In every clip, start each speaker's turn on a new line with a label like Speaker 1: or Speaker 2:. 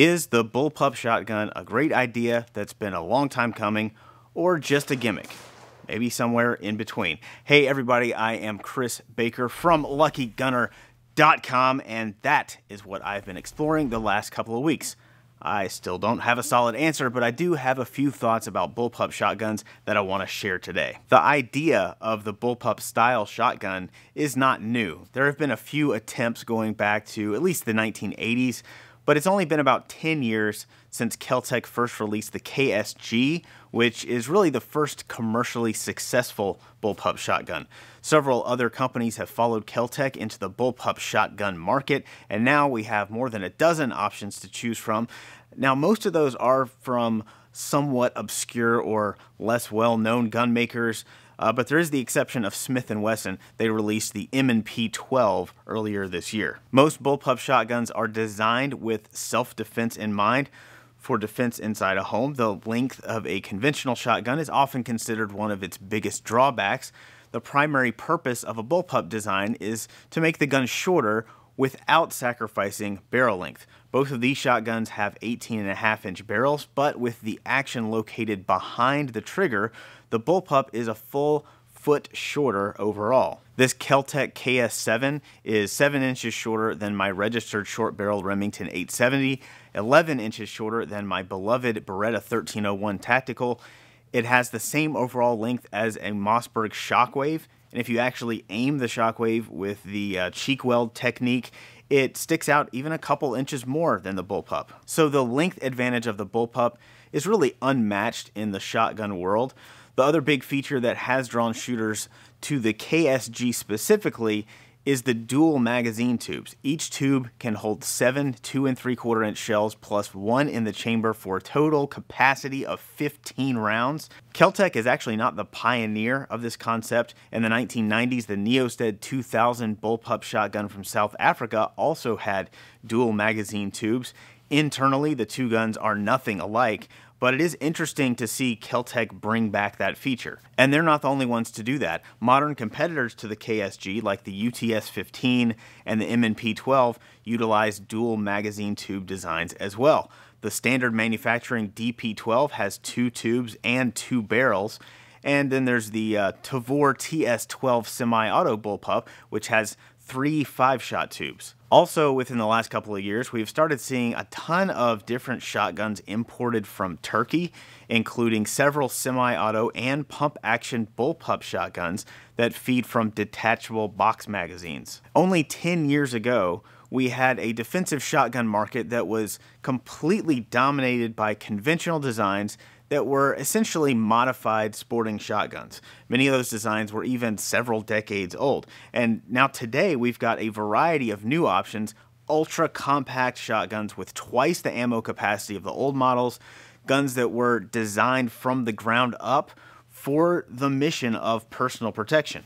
Speaker 1: Is the bullpup shotgun a great idea that's been a long time coming, or just a gimmick? Maybe somewhere in between. Hey, everybody, I am Chris Baker from LuckyGunner.com, and that is what I've been exploring the last couple of weeks. I still don't have a solid answer, but I do have a few thoughts about bullpup shotguns that I want to share today. The idea of the bullpup style shotgun is not new. There have been a few attempts going back to at least the 1980s, but it's only been about 10 years since Keltec first released the KSG, which is really the first commercially successful bullpup shotgun. Several other companies have followed Keltec into the bullpup shotgun market, and now we have more than a dozen options to choose from. Now, most of those are from somewhat obscure or less well-known gun makers. Uh, but there is the exception of Smith & Wesson. They released the M&P 12 earlier this year. Most bullpup shotguns are designed with self-defense in mind. For defense inside a home, the length of a conventional shotgun is often considered one of its biggest drawbacks. The primary purpose of a bullpup design is to make the gun shorter without sacrificing barrel length. Both of these shotguns have 18 and a half inch barrels, but with the action located behind the trigger, the bullpup is a full foot shorter overall. This Keltec KS7 is 7 inches shorter than my registered short barrel Remington 870, 11 inches shorter than my beloved Beretta 1301 Tactical. It has the same overall length as a Mossberg Shockwave, and if you actually aim the Shockwave with the uh, cheek weld technique, it sticks out even a couple inches more than the bullpup. So the length advantage of the bullpup is really unmatched in the shotgun world. The other big feature that has drawn shooters to the KSG specifically is the dual magazine tubes. Each tube can hold seven two and three quarter inch shells plus one in the chamber for a total capacity of 15 rounds. Keltec is actually not the pioneer of this concept. In the 1990s, the Neostead 2000 bullpup shotgun from South Africa also had dual magazine tubes. Internally, the two guns are nothing alike, but it is interesting to see Keltec bring back that feature. And they're not the only ones to do that. Modern competitors to the KSG, like the UTS 15 and the M&P 12, utilize dual magazine tube designs as well. The standard manufacturing DP12 has two tubes and two barrels. And then there's the uh, Tavor TS12 semi-auto bullpup, which has three five-shot tubes. Also, within the last couple of years, we've started seeing a ton of different shotguns imported from Turkey, including several semi auto and pump action bullpup shotguns that feed from detachable box magazines. Only 10 years ago, we had a defensive shotgun market that was completely dominated by conventional designs that were essentially modified sporting shotguns. Many of those designs were even several decades old. And now today we've got a variety of new options, ultra compact shotguns with twice the ammo capacity of the old models, guns that were designed from the ground up for the mission of personal protection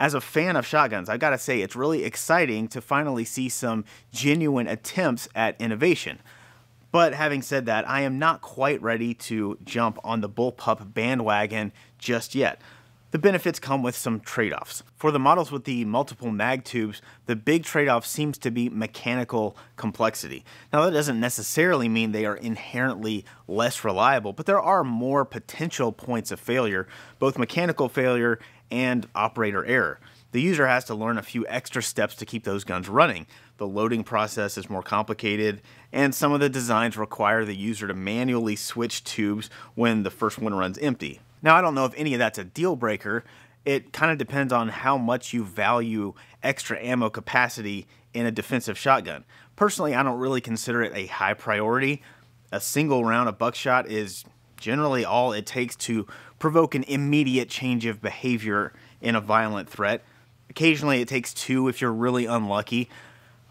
Speaker 1: as a fan of shotguns, I've gotta say, it's really exciting to finally see some genuine attempts at innovation. But having said that, I am not quite ready to jump on the bullpup bandwagon just yet. The benefits come with some trade-offs. For the models with the multiple mag tubes, the big trade-off seems to be mechanical complexity. Now that doesn't necessarily mean they are inherently less reliable, but there are more potential points of failure, both mechanical failure and operator error. The user has to learn a few extra steps to keep those guns running. The loading process is more complicated, and some of the designs require the user to manually switch tubes when the first one runs empty. Now, I don't know if any of that's a deal breaker. It kind of depends on how much you value extra ammo capacity in a defensive shotgun. Personally, I don't really consider it a high priority. A single round of buckshot is generally all it takes to provoke an immediate change of behavior in a violent threat. Occasionally, it takes two if you're really unlucky.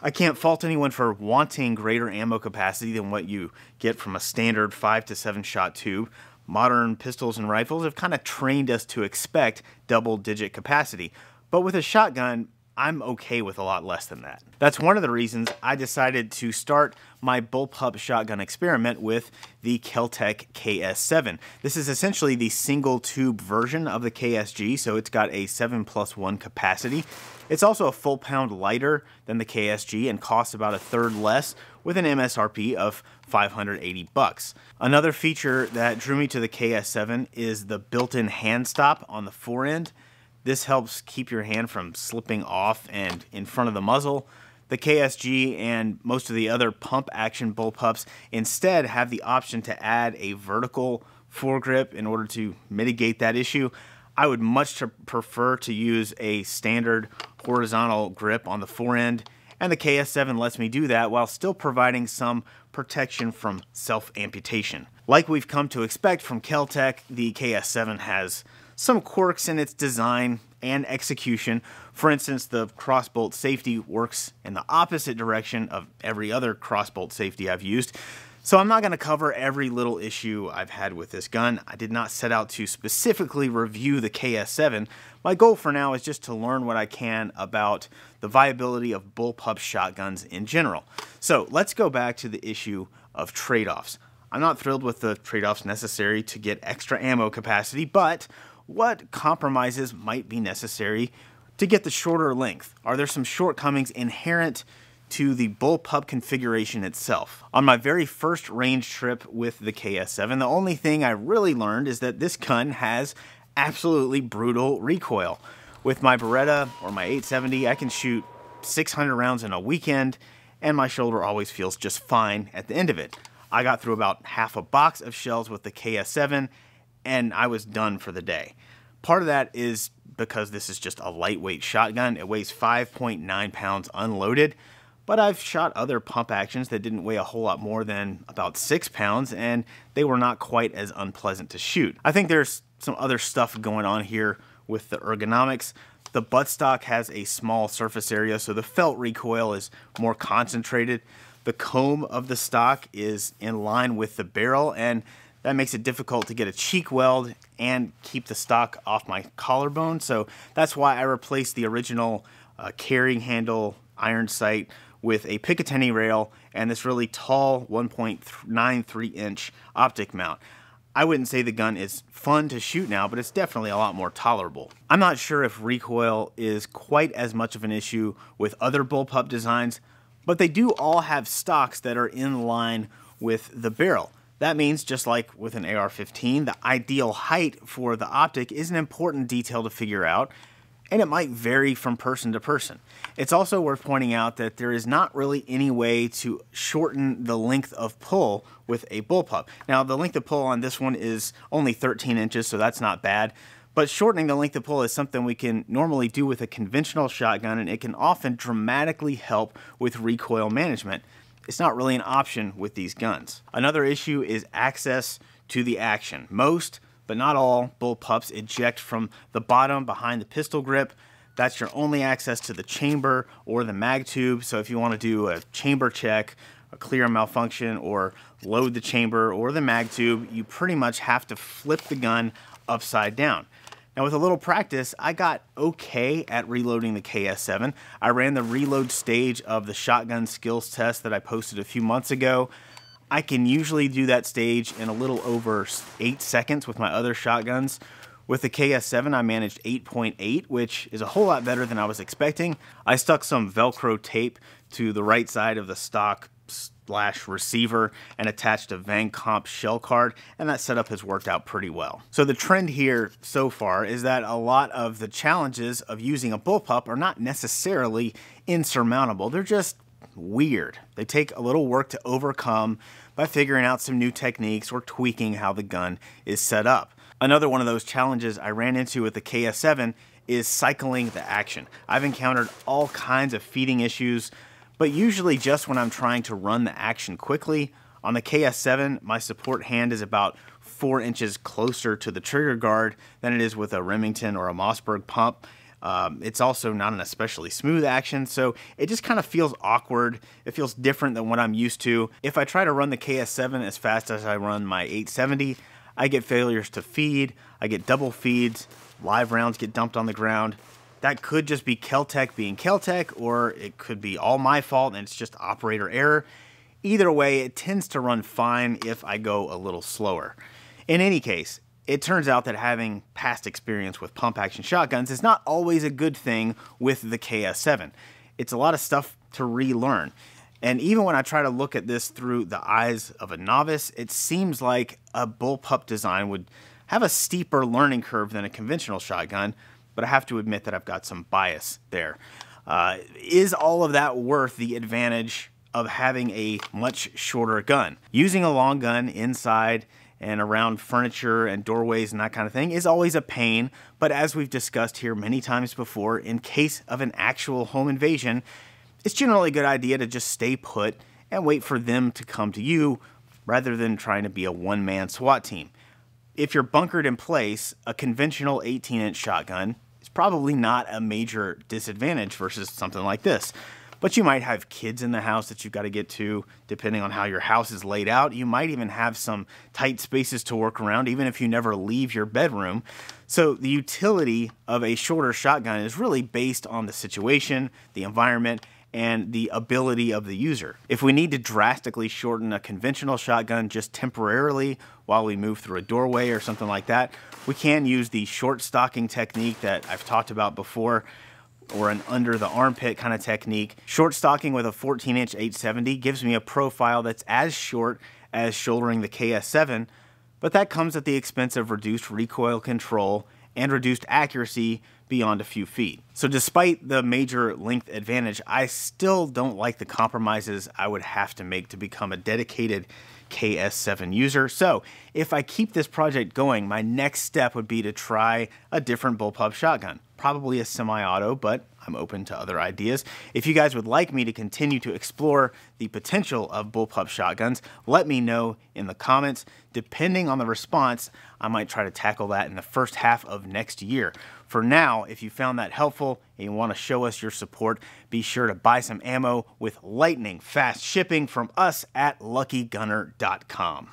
Speaker 1: I can't fault anyone for wanting greater ammo capacity than what you get from a standard 5 to 7 shot tube. Modern pistols and rifles have kind of trained us to expect double digit capacity. But with a shotgun, I'm okay with a lot less than that. That's one of the reasons I decided to start my bullpup shotgun experiment with the Keltec KS7. This is essentially the single tube version of the KSG, so it's got a 7 plus 1 capacity. It's also a full pound lighter than the KSG and costs about a third less with an MSRP of 580 bucks. Another feature that drew me to the KS7 is the built-in hand stop on the forend. This helps keep your hand from slipping off and in front of the muzzle. The KSG and most of the other pump action bullpups instead have the option to add a vertical foregrip in order to mitigate that issue. I would much prefer to use a standard horizontal grip on the forend, and the KS7 lets me do that while still providing some protection from self-amputation. Like we've come to expect from Keltec, the KS7 has some quirks in its design and execution. For instance, the crossbolt safety works in the opposite direction of every other crossbolt safety I've used. So I'm not going to cover every little issue I've had with this gun. I did not set out to specifically review the KS7. My goal for now is just to learn what I can about the viability of bullpup shotguns in general. So let's go back to the issue of trade-offs. I'm not thrilled with the trade-offs necessary to get extra ammo capacity, but what compromises might be necessary to get the shorter length? Are there some shortcomings inherent to the bullpup configuration itself? On my very first range trip with the KS7, the only thing I really learned is that this gun has absolutely brutal recoil. With my Beretta or my 870, I can shoot 600 rounds in a weekend, and my shoulder always feels just fine at the end of it. I got through about half a box of shells with the KS7, and I was done for the day. Part of that is because this is just a lightweight shotgun. It weighs 5.9 pounds unloaded, but I've shot other pump actions that didn't weigh a whole lot more than about 6 pounds, and they were not quite as unpleasant to shoot. I think there's some other stuff going on here with the ergonomics. The buttstock has a small surface area, so the felt recoil is more concentrated. The comb of the stock is in line with the barrel, and that makes it difficult to get a cheek weld and keep the stock off my collarbone. So that's why I replaced the original uh, carrying handle iron sight with a Picatinny rail and this really tall 1.93 inch optic mount. I wouldn't say the gun is fun to shoot now, but it's definitely a lot more tolerable. I'm not sure if recoil is quite as much of an issue with other bullpup designs, but they do all have stocks that are in line with the barrel. That means, just like with an AR-15, the ideal height for the optic is an important detail to figure out, and it might vary from person to person. It's also worth pointing out that there is not really any way to shorten the length of pull with a bullpup. Now, the length of pull on this one is only 13 inches, so that's not bad. But shortening the length of pull is something we can normally do with a conventional shotgun, and it can often dramatically help with recoil management it's not really an option with these guns. Another issue is access to the action. Most, but not all, bullpups eject from the bottom behind the pistol grip. That's your only access to the chamber or the mag tube. So if you want to do a chamber check, a clear malfunction, or load the chamber or the mag tube, you pretty much have to flip the gun upside down. Now with a little practice, I got okay at reloading the KS7. I ran the reload stage of the shotgun skills test that I posted a few months ago. I can usually do that stage in a little over 8 seconds with my other shotguns. With the KS7, I managed 8.8, .8, which is a whole lot better than I was expecting. I stuck some Velcro tape to the right side of the stock slash receiver and attached a Vang Comp shell card, and that setup has worked out pretty well. So the trend here so far is that a lot of the challenges of using a bullpup are not necessarily insurmountable. They're just weird. They take a little work to overcome by figuring out some new techniques or tweaking how the gun is set up. Another one of those challenges I ran into with the KS7 is cycling the action. I've encountered all kinds of feeding issues, but usually just when I'm trying to run the action quickly. On the KS7, my support hand is about four inches closer to the trigger guard than it is with a Remington or a Mossberg pump. Um, it's also not an especially smooth action, so it just kind of feels awkward. It feels different than what I'm used to. If I try to run the KS7 as fast as I run my 870, I get failures to feed, I get double feeds, live rounds get dumped on the ground. That could just be Keltec being Keltec, or it could be all my fault and it's just operator error. Either way, it tends to run fine if I go a little slower. In any case, it turns out that having past experience with pump action shotguns is not always a good thing with the KS7. It's a lot of stuff to relearn. And even when I try to look at this through the eyes of a novice, it seems like a bullpup design would have a steeper learning curve than a conventional shotgun, but I have to admit that I've got some bias there. Uh, is all of that worth the advantage of having a much shorter gun? Using a long gun inside and around furniture and doorways and that kind of thing is always a pain, but as we've discussed here many times before, in case of an actual home invasion, it's generally a good idea to just stay put and wait for them to come to you rather than trying to be a one man SWAT team. If you're bunkered in place, a conventional 18 inch shotgun is probably not a major disadvantage versus something like this but you might have kids in the house that you've got to get to depending on how your house is laid out. You might even have some tight spaces to work around, even if you never leave your bedroom. So, the utility of a shorter shotgun is really based on the situation, the environment, and the ability of the user. If we need to drastically shorten a conventional shotgun just temporarily while we move through a doorway or something like that, we can use the short stocking technique that I've talked about before or an under the armpit kind of technique. Short stocking with a 14 inch 870 gives me a profile that's as short as shouldering the KS7, but that comes at the expense of reduced recoil control and reduced accuracy beyond a few feet. So despite the major length advantage, I still don't like the compromises I would have to make to become a dedicated KS7 user. So if I keep this project going, my next step would be to try a different bullpup shotgun probably a semi-auto, but I'm open to other ideas. If you guys would like me to continue to explore the potential of bullpup shotguns, let me know in the comments. Depending on the response, I might try to tackle that in the first half of next year. For now, if you found that helpful and you want to show us your support, be sure to buy some ammo with lightning fast shipping from us at luckygunner.com.